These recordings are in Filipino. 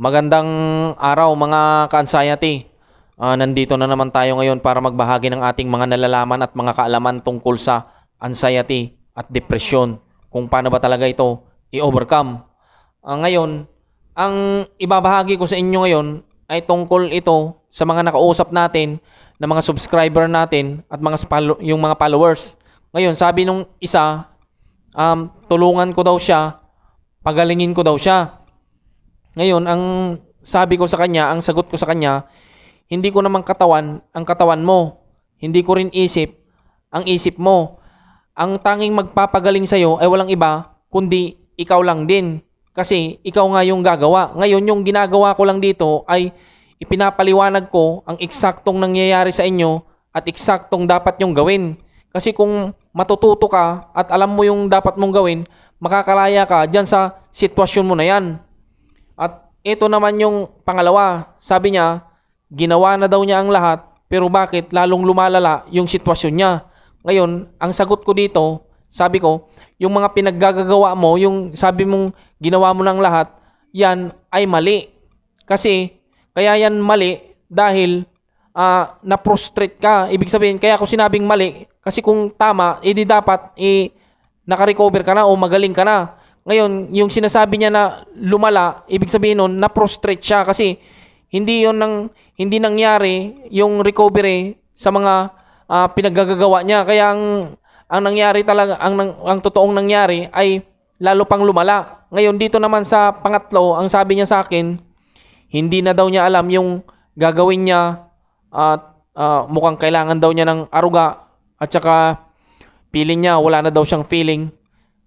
Magandang araw mga ka-anxiety. Ah, nandito na naman tayo ngayon para magbahagi ng ating mga nalalaman at mga kaalaman tungkol sa anxiety at depression. Kung paano ba talaga ito i-overcome. Ah, ngayon, ang ibabahagi ko sa inyo ngayon ay tungkol ito sa mga nakausap natin na mga subscriber natin at mga yung mga followers. Ngayon, sabi nung isa, um, tulungan ko daw siya, pagalingin ko daw siya. Ngayon, ang sabi ko sa kanya, ang sagot ko sa kanya, hindi ko naman katawan ang katawan mo. Hindi ko rin isip ang isip mo. Ang tanging magpapagaling sa'yo ay walang iba, kundi ikaw lang din. Kasi ikaw nga yung gagawa. Ngayon, yung ginagawa ko lang dito ay ipinapaliwanag ko ang eksaktong nangyayari sa inyo at eksaktong dapat nyong gawin. Kasi kung matututo ka at alam mo yung dapat mong gawin, makakalaya ka dyan sa sitwasyon mo na yan. At ito naman yung pangalawa. Sabi niya, ginawa na daw niya ang lahat, pero bakit lalong lumalala yung sitwasyon niya? Ngayon, ang sagot ko dito, sabi ko, yung mga pinaggagawa mo, yung sabi mong ginawa mo ng lahat, yan ay mali. Kasi, kaya yan mali dahil ah, na-prostrate ka. Ibig sabihin, kaya ako sinabing mali, kasi kung tama, edi dapat, eh, nakarecover ka na o magaling ka na. Ngayon, yung sinasabi niya na lumala, ibig sabihin nun, na-prostrate siya kasi hindi yon nang hindi nangyari yung recovery sa mga ah, pinaggagawa niya. Kaya ang ang nangyari talaga, ang, nang- ang totoong nangyari ay lalo pang lumala. Ngayon, dito naman sa pangatlo, ang sabi niya sa akin, hindi na daw niya alam yung gagawin niya at ah, mukhang kailangan daw niya ng aruga at saka feeling niya wala na daw siyang feeling.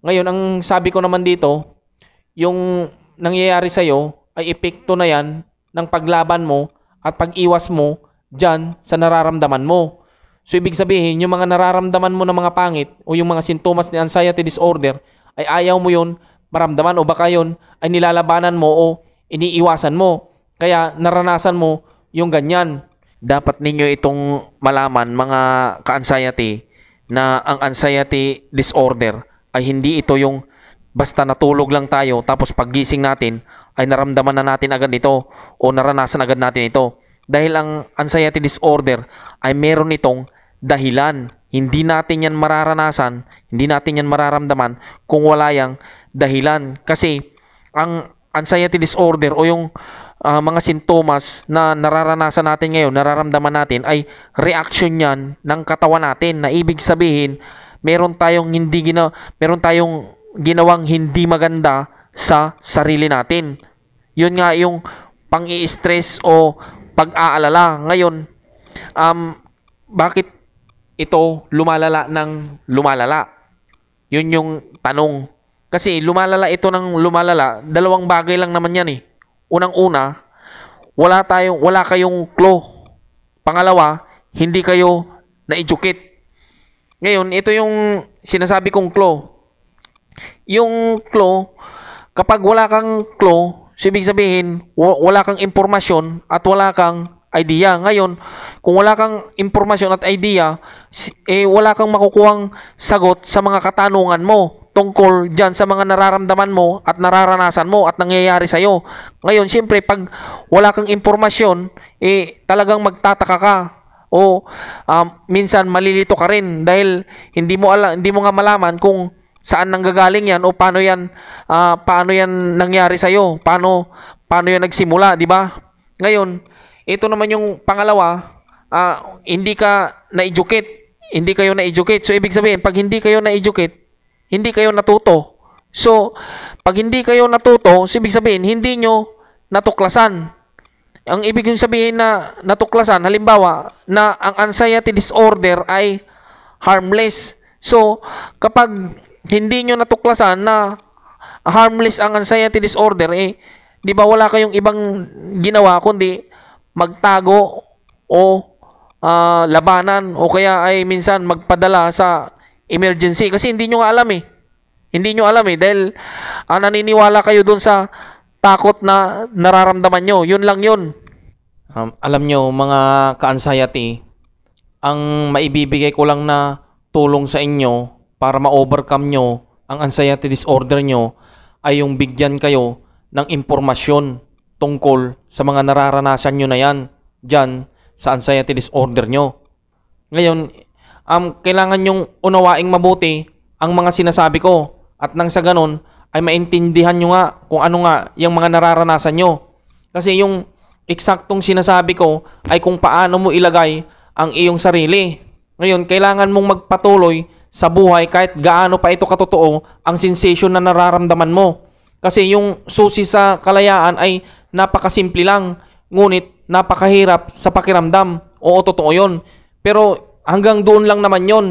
Ngayon, ang sabi ko naman dito, yung nangyayari sa'yo ay epekto na yan ng paglaban mo at pag-iwas mo dyan sa nararamdaman mo. So, ibig sabihin, yung mga nararamdaman mo ng mga pangit o yung mga sintomas ni anxiety disorder ay ayaw mo yun maramdaman o baka yun ay nilalabanan mo o iniiwasan mo. Kaya naranasan mo yung ganyan. Dapat ninyo itong malaman mga ka-anxiety na ang anxiety disorder ay hindi ito yung basta natulog lang tayo tapos paggising natin ay naramdaman na natin agad ito o naranasan agad natin ito. Dahil ang anxiety disorder ay meron itong dahilan. Hindi natin yan mararanasan, hindi natin yan mararamdaman kung wala yang dahilan. Kasi ang anxiety disorder o yung ah, mga sintomas na nararanasan natin ngayon, nararamdaman natin ay reaction yan ng katawan natin na ibig sabihin meron tayong hindi gina meron tayong ginawang hindi maganda sa sarili natin. Yun nga yung pang-i-stress o pag-aalala. Ngayon, um, bakit ito lumalala ng lumalala? Yun yung tanong. Kasi lumalala ito ng lumalala, dalawang bagay lang naman yan eh. Unang-una, wala tayong wala kayong clue. Pangalawa, hindi kayo na-educate. Ngayon, ito yung sinasabi kong clue. Yung clue, kapag wala kang clue, so ibig sabihin, wa- wala kang impormasyon at wala kang idea. Ngayon, kung wala kang impormasyon at idea, eh wala kang makukuhang sagot sa mga katanungan mo tungkol dyan sa mga nararamdaman mo at nararanasan mo at nangyayari sa'yo. Ngayon, siyempre, pag wala kang impormasyon, eh talagang magtataka ka o um, minsan malilito ka rin dahil hindi mo ala, hindi mo nga malaman kung saan nanggagaling yan o paano yan ah, paano yan nangyari sa iyo paano paano yan nagsimula di ba? Ngayon ito naman yung pangalawa ah, hindi ka na-educate. Hindi kayo na-educate. So ibig sabihin pag hindi kayo na-educate hindi kayo natuto. So pag hindi kayo natuto so ibig sabihin hindi nyo natuklasan ang ibig yung sabihin na natuklasan, halimbawa, na ang anxiety disorder ay harmless. So, kapag hindi nyo natuklasan na harmless ang anxiety disorder, eh, di ba wala kayong ibang ginawa kundi magtago o ah, labanan o kaya ay minsan magpadala sa emergency kasi hindi nyo nga alam eh. Hindi nyo alam eh dahil ah, naniniwala kayo dun sa takot na nararamdaman nyo. Yun lang yun. Um, alam nyo, mga ka-anxiety, ang maibibigay ko lang na tulong sa inyo para ma-overcome nyo ang anxiety disorder nyo ay yung bigyan kayo ng impormasyon. tungkol sa mga nararanasan nyo na yan dyan sa anxiety disorder nyo. Ngayon, um, kailangan nyong unawaing mabuti ang mga sinasabi ko at nang sa ganun ay maintindihan nyo nga kung ano nga yung mga nararanasan nyo. Kasi yung eksaktong sinasabi ko ay kung paano mo ilagay ang iyong sarili. Ngayon, kailangan mong magpatuloy sa buhay kahit gaano pa ito katotoo ang sensation na nararamdaman mo. Kasi yung susi sa kalayaan ay napakasimple lang, ngunit napakahirap sa pakiramdam. Oo, totoo yun. Pero hanggang doon lang naman yon.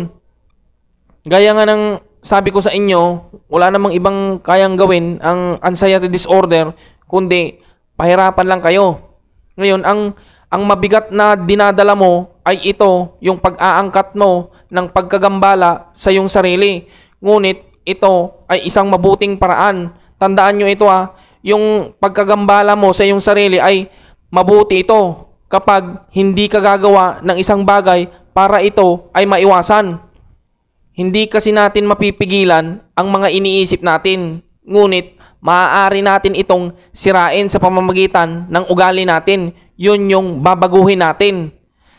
Gaya nga ng sabi ko sa inyo, wala namang ibang kayang gawin ang anxiety disorder, kundi pahirapan lang kayo. Ngayon, ang, ang mabigat na dinadala mo ay ito, yung pag-aangkat mo ng pagkagambala sa iyong sarili. Ngunit ito ay isang mabuting paraan. Tandaan nyo ito ha, yung pagkagambala mo sa iyong sarili ay mabuti ito kapag hindi ka gagawa ng isang bagay para ito ay maiwasan. Hindi kasi natin mapipigilan ang mga iniisip natin. Ngunit, maaari natin itong sirain sa pamamagitan ng ugali natin. Yun yung babaguhin natin.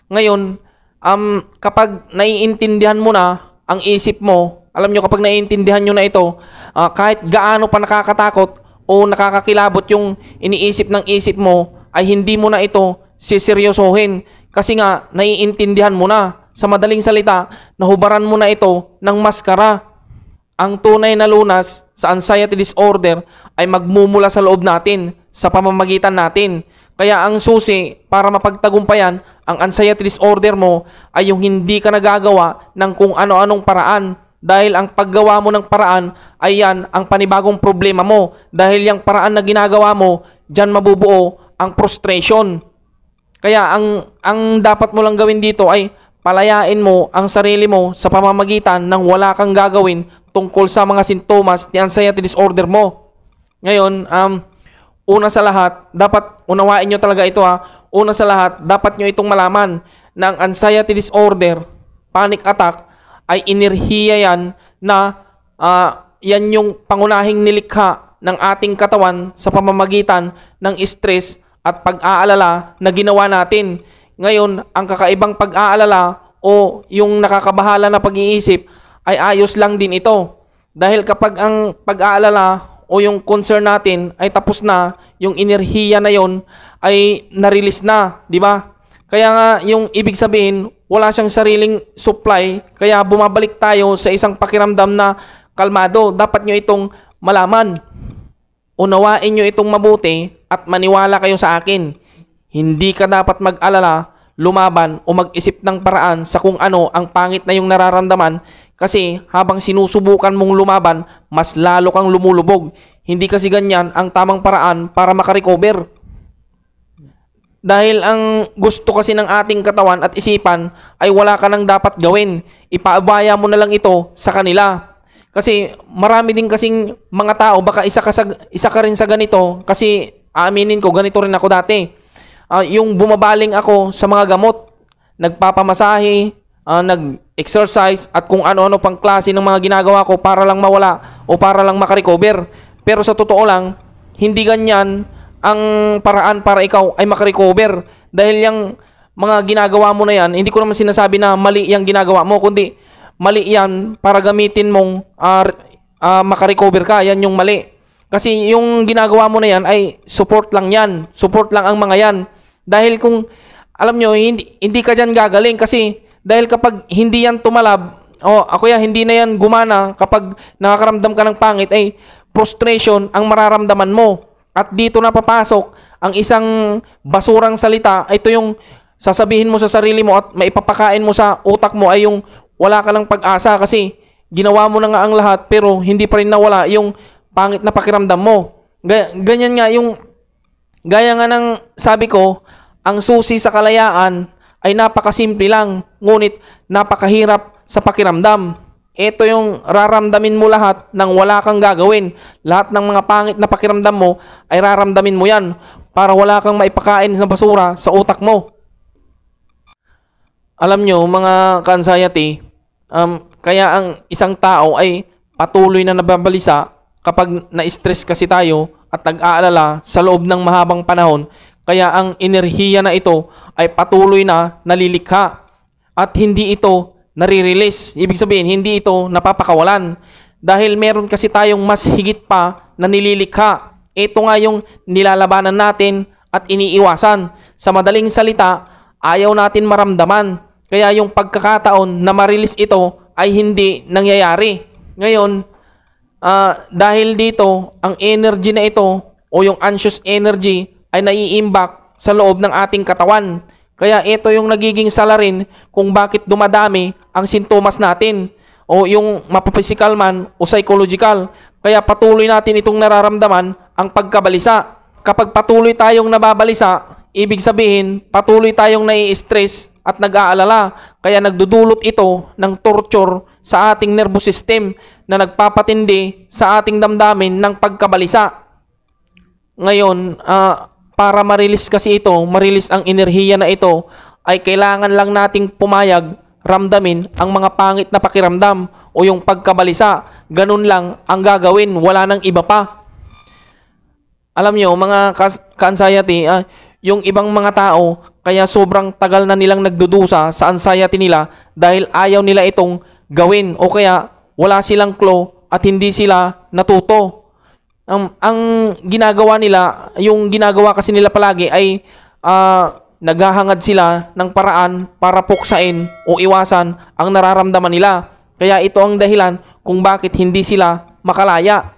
Ngayon, um, kapag naiintindihan mo na ang isip mo, alam nyo kapag naiintindihan nyo na ito, uh, kahit gaano pa nakakatakot o nakakakilabot yung iniisip ng isip mo, ay hindi mo na ito siseryosohin. Kasi nga, naiintindihan mo na sa madaling salita, nahubaran mo na ito ng maskara. Ang tunay na lunas sa anxiety disorder ay magmumula sa loob natin, sa pamamagitan natin. Kaya ang susi para mapagtagumpayan ang anxiety disorder mo ay yung hindi ka nagagawa ng kung ano-anong paraan. Dahil ang paggawa mo ng paraan ay yan ang panibagong problema mo. Dahil yung paraan na ginagawa mo, dyan mabubuo ang frustration. Kaya ang, ang dapat mo lang gawin dito ay palayain mo ang sarili mo sa pamamagitan ng wala kang gagawin tungkol sa mga sintomas ni anxiety disorder mo. Ngayon, um, una sa lahat, dapat unawain nyo talaga ito ha. Una sa lahat, dapat nyo itong malaman na ang anxiety disorder, panic attack, ay inerhiya yan na uh, yan yung pangunahing nilikha ng ating katawan sa pamamagitan ng stress at pag-aalala na ginawa natin ngayon, ang kakaibang pag-aalala o yung nakakabahala na pag-iisip ay ayos lang din ito. Dahil kapag ang pag-aalala o yung concern natin ay tapos na, yung enerhiya na yon ay na-release na, di ba? Kaya nga yung ibig sabihin, wala siyang sariling supply, kaya bumabalik tayo sa isang pakiramdam na kalmado. Dapat nyo itong malaman. Unawain nyo itong mabuti at maniwala kayo sa akin hindi ka dapat mag-alala, lumaban o mag-isip ng paraan sa kung ano ang pangit na yung nararamdaman kasi habang sinusubukan mong lumaban, mas lalo kang lumulubog. Hindi kasi ganyan ang tamang paraan para makarecover. Dahil ang gusto kasi ng ating katawan at isipan ay wala ka nang dapat gawin. Ipaabaya mo na lang ito sa kanila. Kasi marami din kasing mga tao, baka isa ka, sa, isa ka rin sa ganito kasi aaminin ko, ganito rin ako dati uh, yung bumabaling ako sa mga gamot, nagpapamasahe, uh, nag-exercise at kung ano-ano pang klase ng mga ginagawa ko para lang mawala o para lang makarecover. Pero sa totoo lang, hindi ganyan ang paraan para ikaw ay makarecover. Dahil yung mga ginagawa mo na yan, hindi ko naman sinasabi na mali yung ginagawa mo, kundi mali yan para gamitin mong uh, uh, makarecover ka. Yan yung mali. Kasi yung ginagawa mo na yan ay support lang yan. Support lang ang mga yan. Dahil kung, alam nyo, hindi, hindi ka dyan gagaling kasi dahil kapag hindi yan tumalab, o oh, ako ya, hindi na yan gumana kapag nakakaramdam ka ng pangit, ay frustration ang mararamdaman mo. At dito na papasok ang isang basurang salita, ito yung sasabihin mo sa sarili mo at maipapakain mo sa utak mo ay yung wala ka ng pag-asa kasi ginawa mo na nga ang lahat pero hindi pa rin nawala yung pangit na pakiramdam mo. Ganyan nga yung Gaya nga ng sabi ko, ang susi sa kalayaan ay napakasimple lang, ngunit napakahirap sa pakiramdam. Ito yung raramdamin mo lahat nang wala kang gagawin. Lahat ng mga pangit na pakiramdam mo ay raramdamin mo yan para wala kang maipakain sa basura sa utak mo. Alam nyo, mga ka-anxiety, um, kaya ang isang tao ay patuloy na nababalisa kapag na-stress kasi tayo at nag-aalala sa loob ng mahabang panahon kaya ang enerhiya na ito ay patuloy na nalilikha at hindi ito nare-release. Ibig sabihin, hindi ito napapakawalan. Dahil meron kasi tayong mas higit pa na nililikha. Ito nga yung nilalabanan natin at iniiwasan. Sa madaling salita, ayaw natin maramdaman. Kaya yung pagkakataon na ma-release ito ay hindi nangyayari. Ngayon, ah, dahil dito, ang energy na ito o yung anxious energy ay naiimbak sa loob ng ating katawan. Kaya ito yung nagiging salarin kung bakit dumadami ang sintomas natin o yung mapaphysical man o psychological. Kaya patuloy natin itong nararamdaman ang pagkabalisa. Kapag patuloy tayong nababalisa, ibig sabihin patuloy tayong nai-stress at nag-aalala. Kaya nagdudulot ito ng torture sa ating nervous system na nagpapatindi sa ating damdamin ng pagkabalisa. Ngayon, ah, para ma-release kasi ito, ma-release ang enerhiya na ito, ay kailangan lang nating pumayag, ramdamin ang mga pangit na pakiramdam o yung pagkabalisa. Ganun lang ang gagawin, wala nang iba pa. Alam nyo, mga ka-anxiety, ah, yung ibang mga tao, kaya sobrang tagal na nilang nagdudusa sa anxiety nila dahil ayaw nila itong gawin o kaya wala silang clue at hindi sila natuto ang, ang ginagawa nila, yung ginagawa kasi nila palagi ay ah, naghahangad sila ng paraan para puksain o iwasan ang nararamdaman nila. Kaya ito ang dahilan kung bakit hindi sila makalaya.